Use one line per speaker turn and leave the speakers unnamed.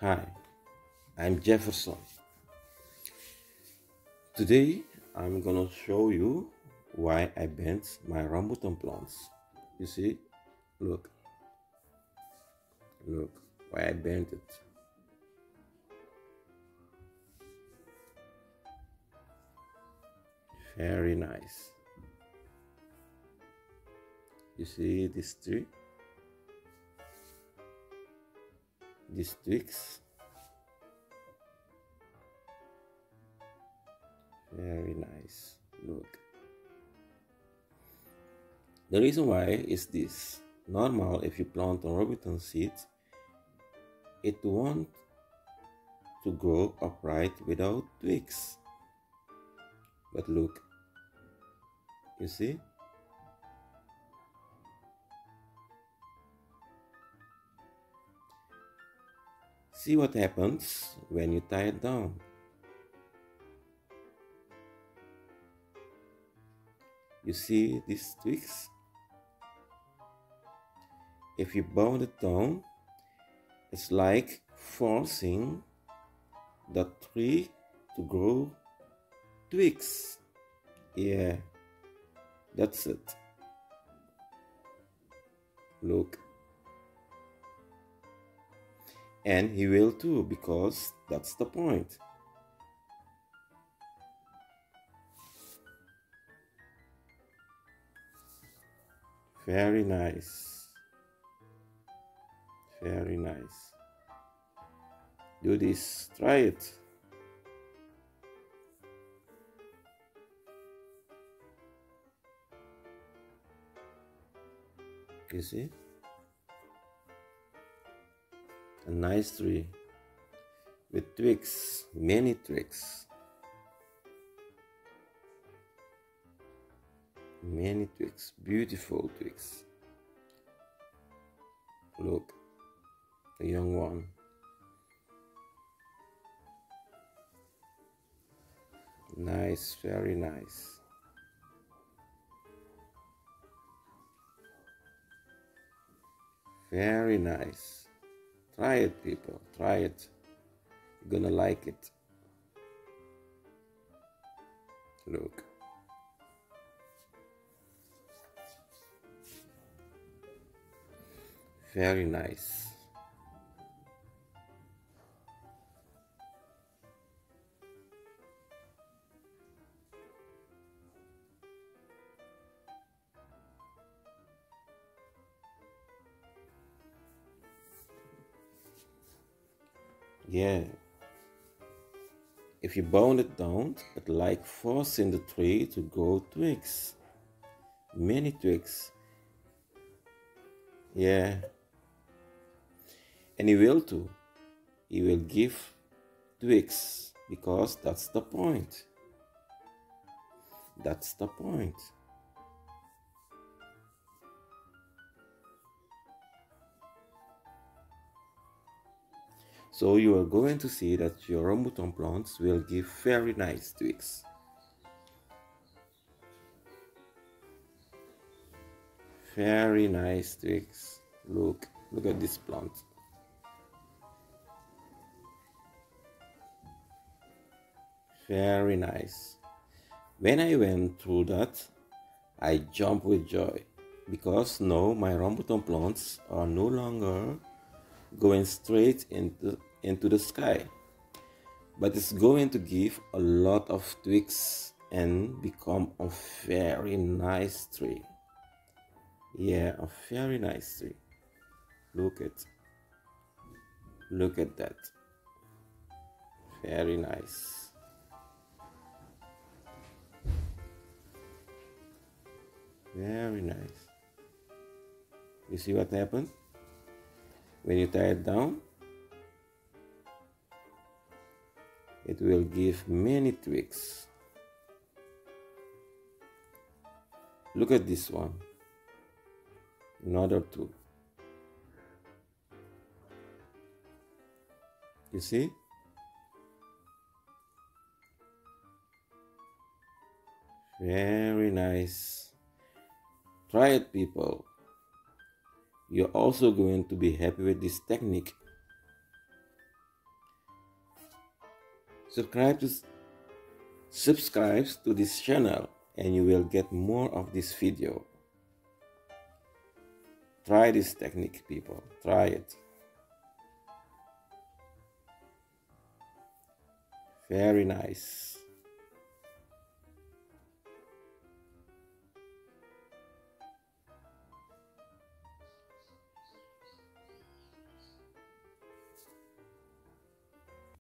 Hi, I'm Jefferson. Today I'm gonna show you why I bent my rambutan plants. You see? Look. Look why I bent it. Very nice. You see this tree? These twigs. Very nice. Look. The reason why is this. Normal if you plant a rambutan seed, it won't to grow upright without twigs. But look, you see? See what happens when you tie it down. You see these twigs? If you bound it down, it's like forcing the tree to grow twigs. Yeah, that's it. Look. And he will too, because that's the point. Very nice. Very nice. Do this, try it. You see? A nice tree with twigs, many twigs. Many twigs, beautiful twigs. Look, the young one. Nice, very nice. Very nice. Try it, people. Try it. You're gonna like it. Look. Very nice. Yeah. If you bound it down, it like forcing the tree to grow twigs. Many twigs. Yeah. And he will too. He will give twigs because that's the point. That's the point. So you are going to see that your rambutan plants will give very nice twigs. Very nice twigs. Look, look at this plant. Very nice. When I went through that, I jumped with joy because now my rambutan plants are no longer going straight into, into the sky. But it's going to give a lot of twigs and become a very nice tree. Yeah, a very nice tree. Look at look at that. Very nice. Very nice. You see what happened? When you tie it down, it will give many twigs. Look at this one. Another two. You see? Very nice. Try it, people. You're also going to be happy with this technique. Subscribe to to this channel and you will get more of this video. Try this technique people. Try it. Very nice